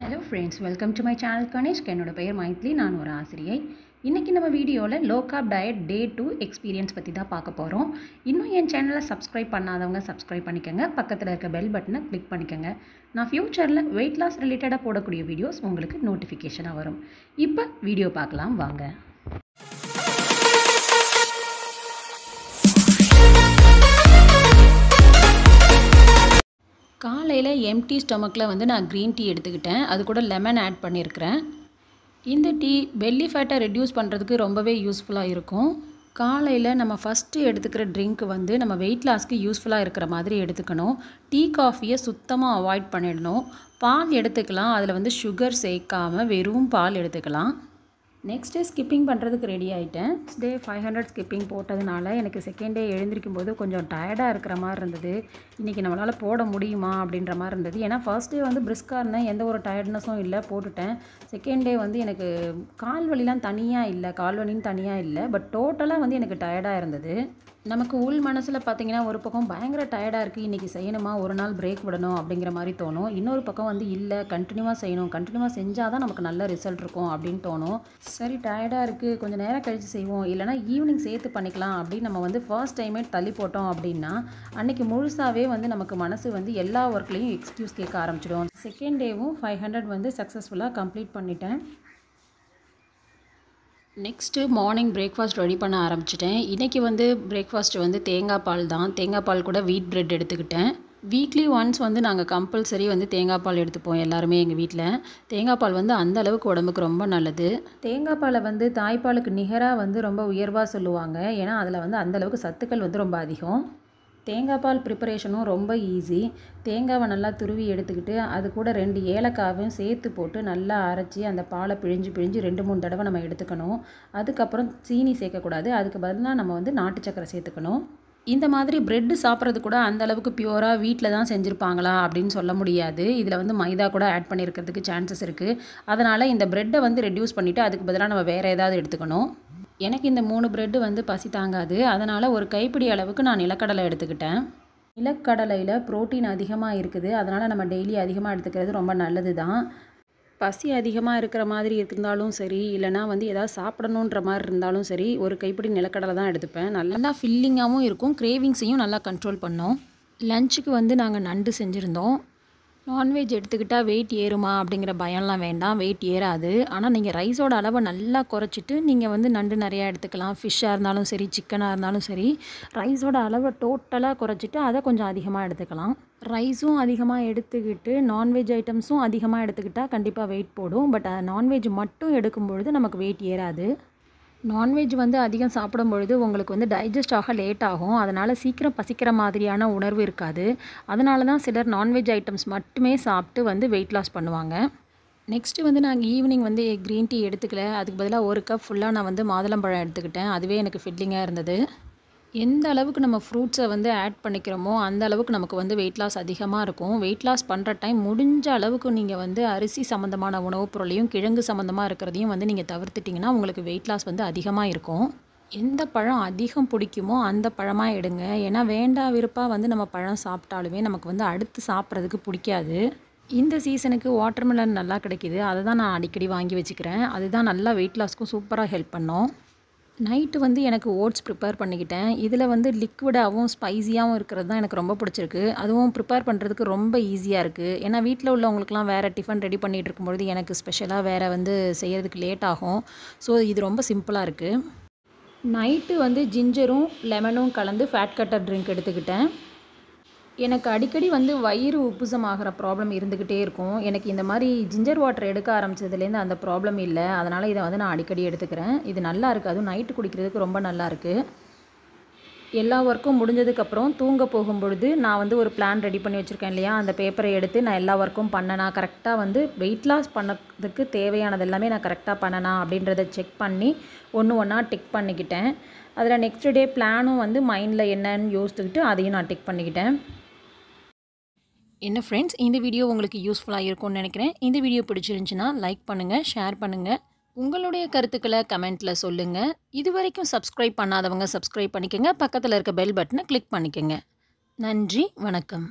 Hello friends welcome to my channel Ganesh என்னோட பெயர் மைத்லி நான் ஒரு ஆசிரியை. இன்றைக்கி நம்ம வீடியோவில் low diet day two experience பற்றி தான் பார்க்க போகிறோம் இன்னும் என் சேனலை சப்ஸ்கிரைப் பண்ணாதவங்க சப்ஸ்கிரைப் பண்ணிக்கோங்க. பக்கத்தில் இருக்க பெல் பட்டனை கிளிக் பண்ணிக்கோங்க. நான் ஃப்யூச்சரில் வெயிட் லாஸ் ரிலேட்டடாக போடக்கூடிய வீடியோஸ் உங்களுக்கு நோட்டிஃபிகேஷனாக வரும். இப்போ வீடியோ பார்க்கலாம் வாங்க. காலையில் எம்டி ஸ்டொமக்கில் வந்து நான் க்ரீன் டீ எடுத்துக்கிட்டேன். அது கூட லெமன் ஆட் பண்ணியிருக்கிறேன் இந்த டீ பெல்லி ஃபேட்டை ரெடியூஸ் பண்ணுறதுக்கு ரொம்பவே யூஸ்ஃபுல்லாக இருக்கும். காலையில் நம்ம ஃபஸ்ட்டு எடுத்துக்கிற ட்ரிங்க் வந்து நம்ம வெயிட் லாஸ்க்கு யூஸ்ஃபுல்லாக இருக்கிற மாதிரி எடுத்துக்கணும். டீ காஃபியை சுத்தமாக அவாய்ட் பண்ணிடணும். பால் எடுத்துக்கலாம். அதில் வந்து சுகர் சேர்க்காமல் வெறும் பால் எடுத்துக்கலாம். நெக்ஸ்ட் டே ஸ்கிப்பிங் பண்ணுறதுக்கு ரெடி ஆகிட்டேன் next day five hundred skipping போட்டதுனால எனக்கு செகண்ட் டே எழுந்திருக்கும் போது கொஞ்சம் டயர்டாக இருக்கிற மாதிரி இருந்தது. இன்றைக்கி நம்மளால் போட முடியுமா அப்படின்ற மாதிரி இருந்தது. ஏன்னா ஃபர்ஸ்ட் டே வந்து பிரிஸ்காக இருந்தேன். எந்த ஒரு டயர்ட்னஸும் இல்லை போட்டுட்டேன். செகண்ட் டே வந்து எனக்கு கால் வலிலாம் தனியாக இல்லை கால் வலின்னு தனியாக இல்லை பட் டோட்டலாக வந்து எனக்கு டயர்டாக இருந்தது. நமக்கு உள் மனசில் பார்த்தீங்கன்னா ஒரு பக்கம் பயங்கர டயர்டாக இருக்குது இன்றைக்கி செய்யணுமா ஒரு நாள் பிரேக் விடணும் அப்படிங்கிற மாதிரி தோணும். இன்னொரு பக்கம் வந்து இல்லை கண்டினியூவாக செய்யணும் கண்டினியூவாக செஞ்சால் தான் நமக்கு நல்ல ரிசல்ட் இருக்கும் அப்படின்னு தோணும். சரி டயர்டாக இருக்குது கொஞ்சம் நேரம் கழித்து செய்வோம் இல்லைனா ஈவினிங் சேர்த்து பண்ணிக்கலாம் அப்படின்னு நம்ம வந்து ஃபர்ஸ்ட் டைமே தள்ளி போட்டோம் அப்படின்னா அன்றைக்கி முழுசாகவே வந்து நமக்கு மனசு வந்து எல்லா ஒர்க்லேயும் எக்ஸ்கியூஸ் கேட்க ஆரம்பிச்சிடும். செகண்ட் டேவும் ஃபைவ் ஹண்ட்ரட் வந்து சக்ஸஸ்ஃபுல்லாக கம்ப்ளீட் பண்ணிட்டேன். நெக்ஸ்ட்டு மார்னிங் பிரேக்ஃபாஸ்ட் ரெடி பண்ண ஆரம்பிச்சிட்டேன். இன்றைக்கி வந்து பிரேக்ஃபாஸ்ட் வந்து தேங்காய் பால் தான். தேங்காய் பால் கூட வீட் பிரெட் எடுத்துக்கிட்டேன். வீக்லி ஒன்ஸ் வந்து நாங்கள் கம்பல்சரி வந்து தேங்காய் பால் எடுத்துப்போம் எல்லாருமே எங்கள் வீட்டில் தேங்காய் பால் வந்து அந்த அளவுக்கு உடம்புக்கு ரொம்ப நல்லது. தேங்காய் பாலை வந்து தாய்ப்பாலுக்கு நிகராக வந்து ரொம்ப உயர்வாக சொல்லுவாங்க. ஏன்னா அதில் வந்து அந்தளவுக்கு சத்துக்கள் வந்து ரொம்ப அதிகம். தேங்காய் பால் ப்ரிப்பரேஷனும் ரொம்ப ஈஸி தேங்காவை நல்லா துருவி எடுத்துக்கிட்டு அது கூட ரெண்டு ஏலக்காவையும் சேர்த்து போட்டு நல்லா அரைச்சி அந்த பாலை பிழிஞ்சு பிழிஞ்சு ரெண்டு மூணு தடவை நம்ம எடுத்துக்கணும். அதுக்கப்புறம் சீனி சேர்க்கக்கூடாது. அதுக்கு பதிலாக நம்ம வந்து நாட்டு சக்கரை சேர்த்துக்கணும். இந்த மாதிரி ப்ரெட்டு சாப்பிட்றது கூட அந்த அளவுக்கு பியூராக வீட்டில் தான் செஞ்சுருப்பாங்களா அப்படின்னு சொல்ல முடியாது. இதில் வந்து மைதா கூட ஆட் பண்ணியிருக்கிறதுக்கு சான்சஸ் இருக்குது அதனால் இந்த ப்ரெட்டை வந்து ரெடியூஸ் பண்ணிவிட்டு அதுக்கு பதிலாக நம்ம வேறு ஏதாவது எடுத்துக்கணும். எனக்கு இந்த மூணு ப்ரெட்டு வந்து பசி தாங்காது. அதனால் ஒரு கைப்பிடி அளவுக்கு நான் நிலக்கடலை எடுத்துக்கிட்டேன். நிலக்கடலையில் ப்ரோட்டீன் அதிகமாக இருக்குது. அதனால் நம்ம டெய்லி அதிகமாக எடுத்துக்கிறது ரொம்ப நல்லது தான் பசி அதிகமாக இருக்கிற மாதிரி இருந்தாலும் சரி இல்லைனா வந்து எதாவது சாப்பிடணுன்ற மாதிரி இருந்தாலும் சரி ஒரு கைப்பிடி நிலக்கடலை தான் எடுத்துப்பேன். நல்லா ஃபில்லிங்காகவும் இருக்கும். கிரேவிங்ஸையும் நல்லா கண்ட்ரோல் பண்ணோம். லஞ்சுக்கு வந்து நாங்கள் நண்டு செஞ்சுருந்தோம். நான்வெஜ் எடுத்துக்கிட்டால் வெயிட் ஏறுமா அப்படிங்கிற பயம்லாம் வேண்டாம். வெயிட் ஏறாது. ஆனால் நீங்கள் ரைஸோட அளவை நல்லா குறைச்சிட்டு நீங்கள் வந்து நண்டு நிறையா எடுத்துக்கலாம். ஃபிஷ்ஷாக இருந்தாலும் சரி சிக்கனாக இருந்தாலும் சரி ரைஸோட அளவை டோட்டலாக குறைச்சிட்டு அதை கொஞ்சம் அதிகமாக எடுத்துக்கலாம். ரைஸும் அதிகமாக எடுத்துக்கிட்டு நான்வெஜ் ஐட்டம்ஸும் அதிகமாக எடுத்துக்கிட்டால் கண்டிப்பாக வெயிட் போடும். பட் நான்வெஜ் மட்டும் எடுக்கும் பொழுது நமக்கு வெயிட் ஏறாது. நான்வெஜ் வந்து அதிகம் சாப்பிடும் பொழுது உங்களுக்கு வந்து டைஜஸ்ட் ஆக லேட் ஆகும். அதனால் சீக்கிரம் பசிக்கிற மாதிரியான உணர்வு இருக்காது. அதனால தான் சிலர் நான்வெஜ் ஐட்டம்ஸ் மட்டுமே சாப்பிட்டு வந்து வெயிட் லாஸ் பண்ணுவாங்க. நெக்ஸ்ட்டு வந்து நாங்கள் ஈவினிங் வந்து க்ரீன் டீ எடுத்துக்கல. அதுக்கு பதிலாக ஒரு கப் ஃபுல்லாக நான் வந்து மாதுளம்பழம் எடுத்துக்கிட்டேன். அதுவே எனக்கு ஃபில்லிங்காக இருந்தது. எந்த அளவுக்கு நம்ம ஃப்ரூட்ஸை வந்து ஆட் பண்ணிக்கிறோமோ அந்த அளவுக்கு நமக்கு வந்து வெயிட் லாஸ் அதிகமாக இருக்கும். வெயிட் லாஸ் பண்ணுற டைம் முடிஞ்ச அளவுக்கு நீங்கள் வந்து அரிசி சம்மந்தமான உணவுப் பொருளையும் கிழங்கு சம்மந்தமாக இருக்கிறதையும் வந்து நீங்கள் தவிர்த்துட்டிங்கன்னா உங்களுக்கு வெயிட் லாஸ் வந்து அதிகமாக இருக்கும். எந்த பழம் அதிகம் பிடிக்குமோ அந்த பழமாக எடுங்க. ஏன்னா வேண்டா விருப்பாக வந்து நம்ம பழம் சாப்பிட்டாலுமே நமக்கு வந்து அடுத்து சாப்பிட்றதுக்கு பிடிக்காது. இந்த சீசனுக்கு வாட்டர்மெலன் நல்லா கிடைக்கிது. அதை தான் நான் அடிக்கடி வாங்கி வச்சுக்கிறேன். அதுதான் நல்லா வெயிட் லாஸ்க்கும் சூப்பராக ஹெல்ப் பண்ணோம். நைட்டு வந்து எனக்கு ஓட்ஸ் ப்ரிப்பேர் பண்ணிக்கிட்டேன். இதில் வந்து லிக்விடாகவும் ஸ்பைஸியாகவும் இருக்கிறது தான் எனக்கு ரொம்ப பிடிச்சிருக்கு. அதுவும் ப்ரிப்பேர் பண்ணுறதுக்கு ரொம்ப ஈஸியாக இருக்குது ஏன்னா வீட்டில் உள்ளவங்களுக்குலாம் வேறு டிஃபன் ரெடி பண்ணிகிட்டு இருக்கும்பொழுது எனக்கு ஸ்பெஷலாக வேறு வந்து செய்கிறதுக்கு லேட் ஆகும். ஸோ இது ரொம்ப சிம்பிளாக இருக்குது நைட்டு வந்து ஜிஞ்சரும் லெமனும் கலந்து ஃபேட் கட்டர் ட்ரிங்க் எடுத்துக்கிட்டேன். எனக்கு அடிக்கடி வந்து வயிறு உப்புசம் ஆகிற ப்ராப்ளம் இருந்துக்கிட்டே இருக்கும். எனக்கு இந்த மாதிரி ஜிஞ்சர் வாட்டர் எடுக்க ஆரம்பித்ததுலேருந்து அந்த ப்ராப்ளம் இல்லை. அதனால் இதை வந்து நான் அடிக்கடி எடுத்துக்கிறேன். இது நல்லா இருக்குது அதுவும் நைட்டு குடிக்கிறதுக்கு ரொம்ப நல்லா இருக்குது எல்லா ஒர்க்கும் முடிஞ்சதுக்கப்புறம் தூங்க போகும்பொழுது நான் வந்து ஒரு பிளான் ரெடி பண்ணி வச்சுருக்கேன் இல்லையா? அந்த பேப்பரை எடுத்து நான் எல்லா ஒர்க்கும் பண்ணனா கரெக்டாக வந்து வெயிட் லாஸ் பண்ணதுக்கு தேவையானது எல்லாமே நான் கரெக்டாக பண்ணனா அப்படின்றத செக் பண்ணி ஒன்று ஒன்றா டிக் பண்ணிக்கிட்டேன். அதில் நெக்ஸ்ட் டே பிளானும் வந்து மைண்டில் என்னன்னு யோசித்துக்கிட்டு அதையும் நான் டிக் பண்ணிக்கிட்டேன். என்ன ஃப்ரெண்ட்ஸ் இந்த வீடியோ உங்களுக்கு யூஸ்ஃபுல்லாக இருக்கும்னு நினைக்கிறேன். இந்த வீடியோ பிடிச்சிருந்துச்சுன்னா லைக் பண்ணுங்கள் ஷேர் பண்ணுங்கள் உங்களுடைய கருத்துக்களை கமெண்ட்டில் சொல்லுங்கள் இது வரைக்கும் சப்ஸ்கிரைப் பண்ணாதவங்க சப்ஸ்கிரைப் பண்ணிக்கோங்க. பக்கத்தில் இருக்க பெல் பட்டனை கிளிக் பண்ணிக்கோங்க. நன்றி வணக்கம்.